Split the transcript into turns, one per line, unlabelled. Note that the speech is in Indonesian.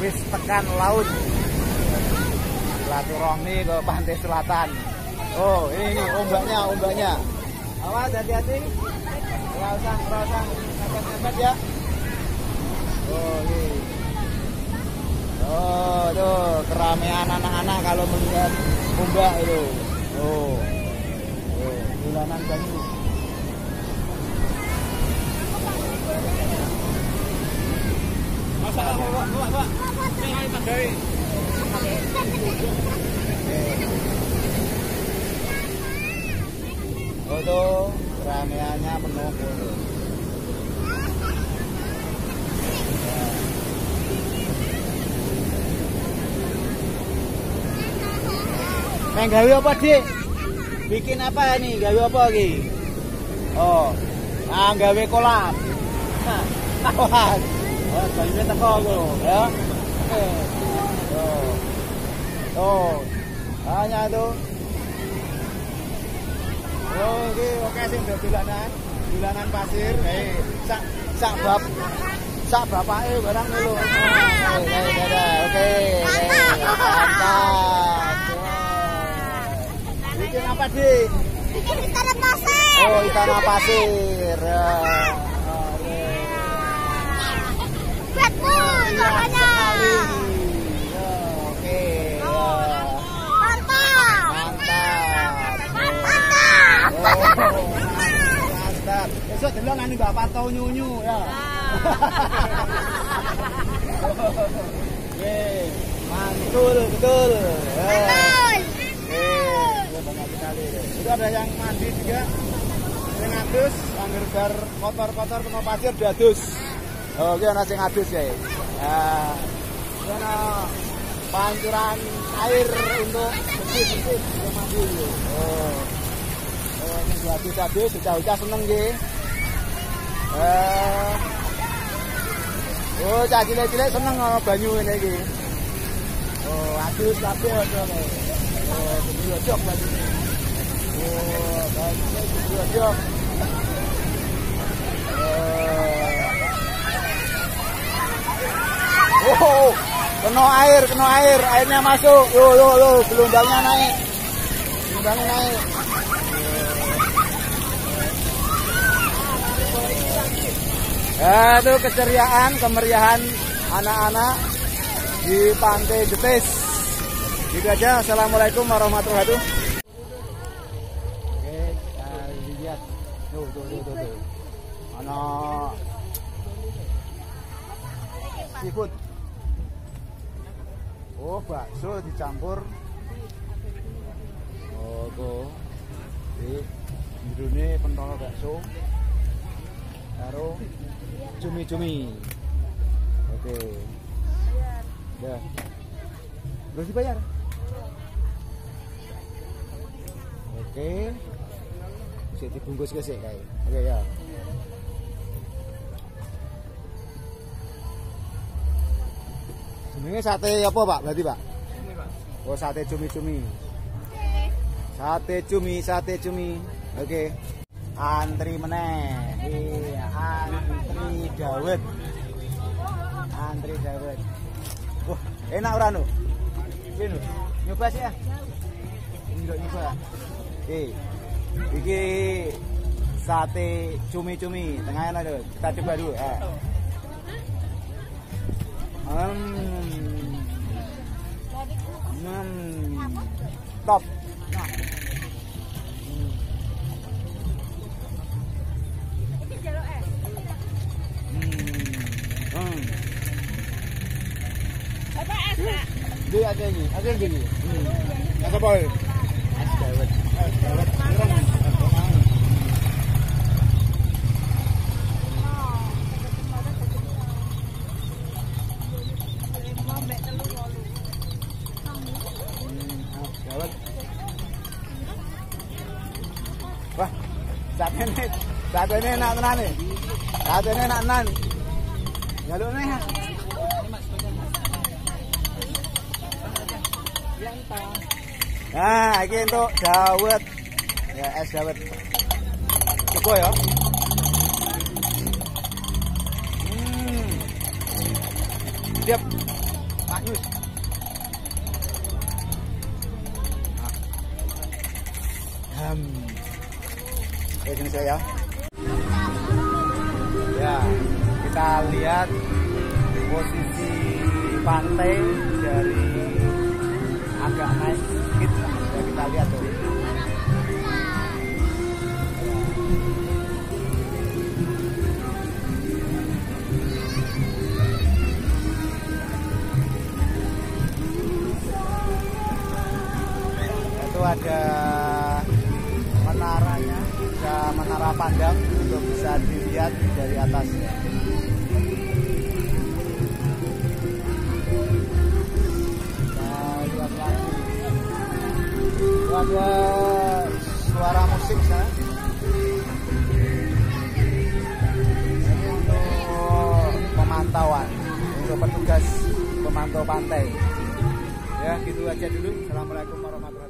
wis tekan laut. Silaturahmi ke pantai selatan. Oh ini nih ombaknya ombaknya. Awas hati-hati. Nggak usah nggak usah nempet ya. Oh ini. Oh tuh keramaian anak-anak kalau melihat ombak itu. Oh. Oh bulanan banyu Tuh keramaiannya penuh tuh. Neng apa, Dik? Bikin apa ini? Gawe apa lagi? Oh. Ah, gawe. Nah, awas. Oh, teko lho, ya. Eh. Oh, oke, oke sing do dolanan. Dolanan pasir. Eh, sak sak bab sak barang lho. Oke, oke. Bikin apa, Dik?
Bikin istana pasir.
Oh, istana pasir. Ya.
Buatmu namanya.
sekali. Ya, Oke. ya.
Mantap.
Mantap.
Mantap.
Oh, mantap. Ngene Mbak Pato nyunyu ya. Oke, mantul betul. Ya banyak sekali. Itu ada yang mandi juga. Sing adus, angger bar kotor-kotor kena pasir diadus. Oh, iki ana sing adus ya. Iki ana pancuran air untuk bersih-bersih mandi. Oh. Oh, ini diadus-adus, ucah-ucah seneng nggih. Eh. Oh, cah cilik-cilik seneng ana banyu ini iki. Oh, adus kabeh ono. Oh, bener jok banyu. Oh, banyu bener jok. Oh, kena air, kena air, airnya masuk. Yo, yo, yo, gelombangnya naik. Gelombangnya naik. Itu keceriaan, kemeriahan anak-anak di Pantai Jetis. Gitu aja. Assalamualaikum warahmatullahi wabarakatuh. Oke, kita lihat. Tuh, tuh, tuh, tuh, tuh. Ana seafood. Oh, bakso dicampur. Oh, tuh. Ini pentol bakso. Karo cumi-cumi. Oke. Ya. Terus dibayar? Oke. Bisa dibungkus ke sih kayak. Oke ya. Jenenge sate apa, Pak? Berarti, Pak? Oh, sate cumi-cumi. Sate cumi, sate cumi. Oke. Antri meneh. Iya, antri dawet. Antri dawet. Wah, enak ora? Iki nu. Nyoba sih ya. Enggak nyoba. Oke. Iki sate cumi-cumi. Tengahnya ada. Kita coba dulu. Eh. Hmm. Hmm. Top. Hmm. Wah, sate ini, sate ini enak tenan nih. Sate ini enak tenan. Jaluk nih. Nah, ini untuk dawet. Ya, es dawet. Cukup ya. Hmm. Siap. Pak Yus. Nah. Hmm. Oke, gini saya ya. Ya, kita lihat posisi pantai dari agak naik sedikit. Ya, kita lihat tuh. Itu ada menaranya, ada menara pandang untuk bisa dilihat dari atasnya. Ada suara musik sana. Ini untuk pemantauan, untuk petugas pemantau pantai. Ya, gitu aja dulu. Assalamualaikum warahmatullahi wabarakatuh.